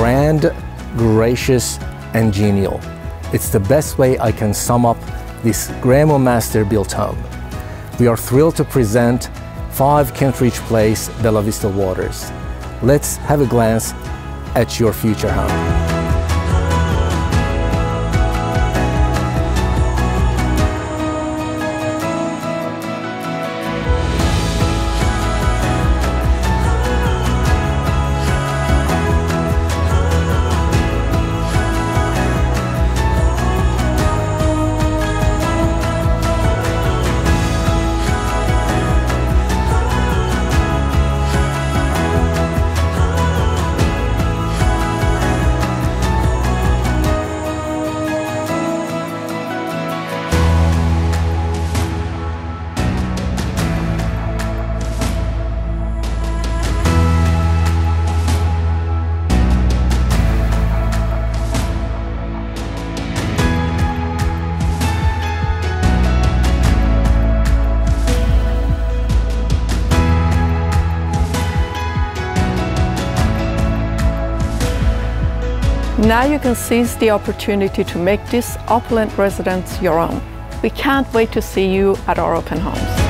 grand, gracious, and genial. It's the best way I can sum up this Gremmo Master built home. We are thrilled to present 5 Kentridge Place, Bella Vista Waters. Let's have a glance at your future home. Now you can seize the opportunity to make this opulent residence your own. We can't wait to see you at our open homes.